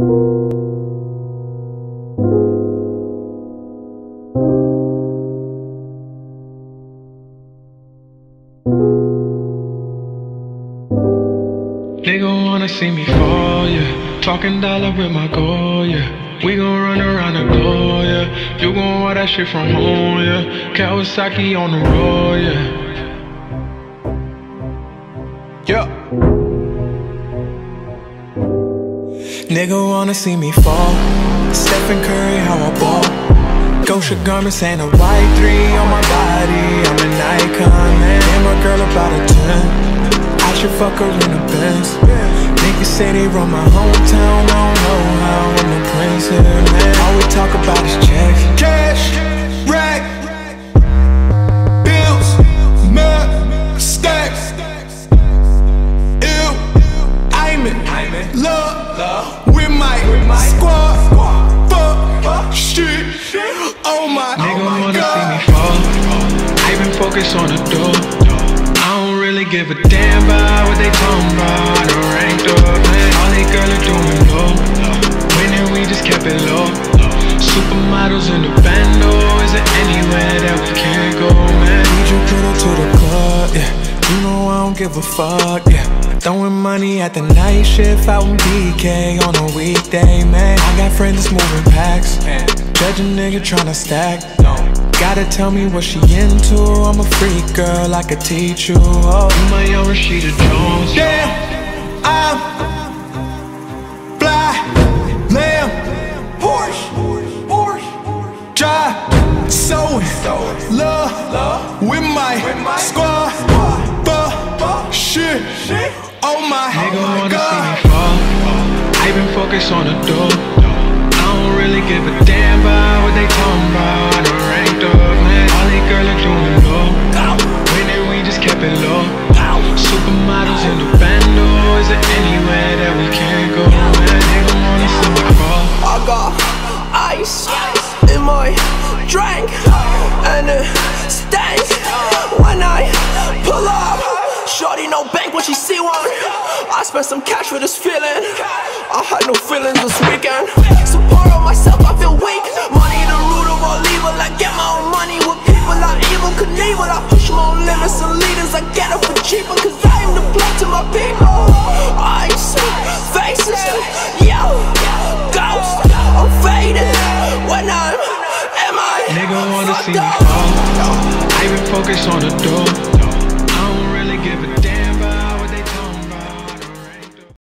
Nigga wanna see me fall, yeah. Talking dollar with my goal, yeah. We gon' run around the globe, yeah. You gon' want that shit from home, yeah. Kawasaki on the road, yeah. Yeah. Nigga wanna see me fall. Stephen Curry, how I ball. Gosha garments and a Y-3 on my body. I'm an icon, man. And my girl about a 10. I should fuck her in a Benz. Niggas say they run my hometown. I don't know how I'm the prince here, man. All we talk about is checks. Cash, I'm in love with my squad. Fuck shit. Oh my, Nigga oh my wanna god. see me fall. I been focused on the door. I don't really give a damn about what they talking about. I done ranked up, man. All they girls are doing low. Winning, we just kept it low. Supermodels in the bando. Is there anywhere that we can't go, man? Need you put up to the club, yeah. You know I don't give a fuck, yeah. Money at the night shift out in BK on a weekday, man. I got friends that's moving packs. Judge a nigga tryna stack. No. Gotta tell me what she into. I'm a freak girl, oh. I could teach you. Oh, you my young Rashida Jones. Yeah, I'm fly, lamb, Porsche, Porsche, drive, so in love with my squad. Fuck shit. Oh my, Nigga wanna see me fall. I been focused on the door. I don't really give a damn about what they talking about. I done ranked up, man. All they girls are doing low. Winning, we just kept it low. Supermodels in the bando. Is there anywhere that we can't go, man? Nigga wanna see me fall. I got ice in my drink and it stinks when I pull up. Shorty no bank when she see one. I spent some cash for this feeling. I had no feelings this weekend. Support on myself, I feel weak. Money the root of all evil. I get my own money with people I Evel Knievel. I push my own limits and leaders. I get it for cheaper cause I am the plug to my people. Ice, faces, yo, ghost. I'm faded when I'm. Am I? Nigga wanna see me fall. I been focused on the door.